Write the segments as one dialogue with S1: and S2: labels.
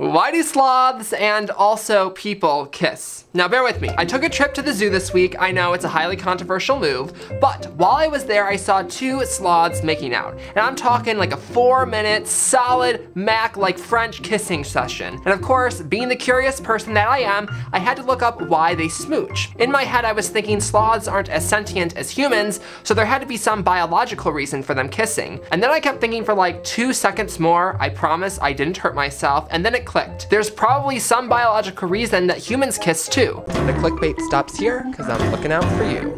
S1: Why do sloths and also people kiss? Now bear with me. I took a trip to the zoo this week. I know it's a highly controversial move, but while I was there, I saw two sloths making out. And I'm talking like a four minute solid Mac like French kissing session. And of course, being the curious person that I am, I had to look up why they smooch. In my head, I was thinking sloths aren't as sentient as humans, so there had to be some biological reason for them kissing. And then I kept thinking for like two seconds more, I promise I didn't hurt myself, and then it clicked. There's probably some biological reason that humans kiss too. The clickbait stops here, because I'm looking out for you.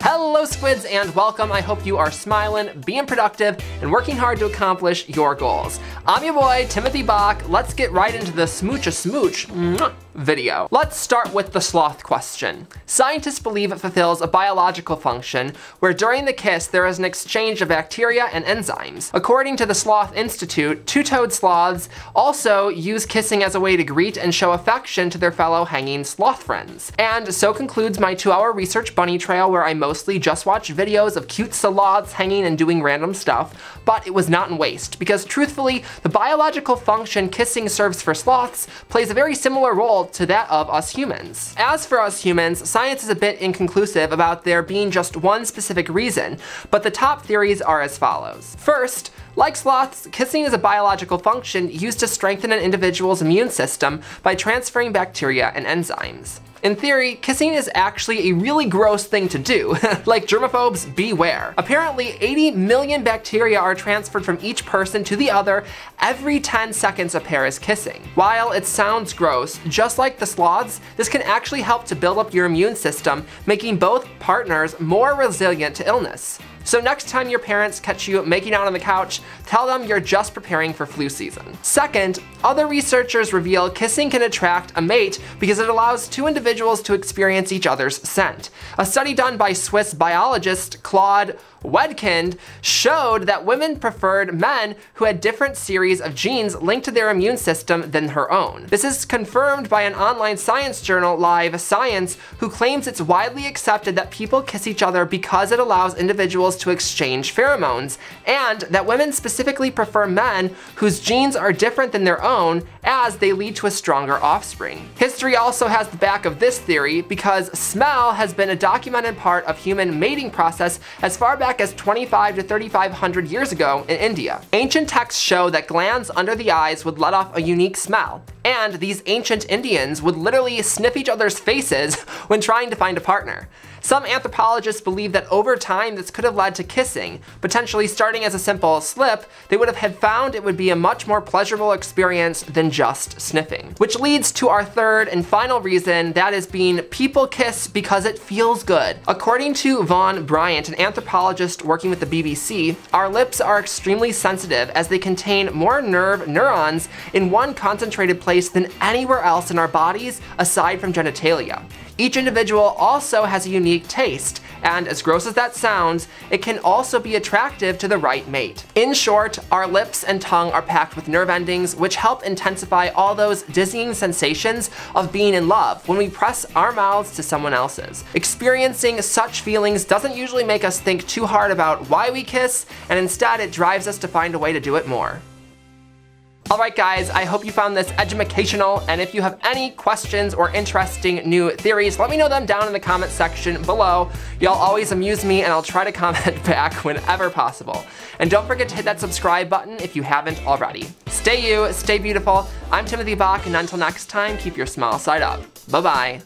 S1: Hello squids and welcome. I hope you are smiling, being productive, and working hard to accomplish your goals. I'm your boy, Timothy Bach. Let's get right into the smooch a smooch video. Let's start with the sloth question. Scientists believe it fulfills a biological function where during the kiss there is an exchange of bacteria and enzymes. According to the Sloth Institute, two-toed sloths also use kissing as a way to greet and show affection to their fellow hanging sloth friends. And so concludes my two-hour research bunny trail where I mostly just watched videos of cute sloths hanging and doing random stuff, but it was not in waste because truthfully, the biological function kissing serves for sloths plays a very similar role to that of us humans. As for us humans, science is a bit inconclusive about there being just one specific reason, but the top theories are as follows. First, like sloths, kissing is a biological function used to strengthen an individual's immune system by transferring bacteria and enzymes. In theory, kissing is actually a really gross thing to do. like germaphobes, beware. Apparently, 80 million bacteria are transferred from each person to the other every 10 seconds a pair is kissing. While it sounds gross, just like the sloths, this can actually help to build up your immune system, making both partners more resilient to illness. So next time your parents catch you making out on the couch, tell them you're just preparing for flu season. Second, other researchers reveal kissing can attract a mate because it allows two individuals to experience each other's scent. A study done by Swiss biologist Claus Wedekind showed that women preferred men who had different series of genes linked to their immune system than her own. This is confirmed by an online science journal, Live Science, who claims it's widely accepted that people kiss each other because it allows individuals to exchange pheromones, and that women specifically prefer men whose genes are different than their own as they lead to a stronger offspring. History also has the back of this theory because smell has been a documented part of human mating process as far back back as 25 to 3500 years ago in India. Ancient texts show that glands under the eyes would let off a unique smell, and these ancient Indians would literally sniff each other's faces when trying to find a partner. Some anthropologists believe that over time this could have led to kissing, potentially starting as a simple slip, they would have found it would be a much more pleasurable experience than just sniffing. Which leads to our third and final reason, that is being people kiss because it feels good. According to Vaughn Bryant, an anthropologist working with the BBC, our lips are extremely sensitive as they contain more nerve neurons in one concentrated place than anywhere else in our bodies aside from genitalia. Each individual also has a unique taste, and as gross as that sounds, it can also be attractive to the right mate. In short, our lips and tongue are packed with nerve endings which help intensify all those dizzying sensations of being in love when we press our mouths to someone else's. Experiencing such feelings doesn't usually make us think too hard about why we kiss, and instead it drives us to find a way to do it more. Alright guys, I hope you found this educational, and if you have any questions or interesting new theories, let me know them down in the comment section below. Y'all always amuse me, and I'll try to comment back whenever possible. And don't forget to hit that subscribe button if you haven't already. Stay you, stay beautiful. I'm Timothy Bach, and until next time, keep your smile side up. Bye-bye.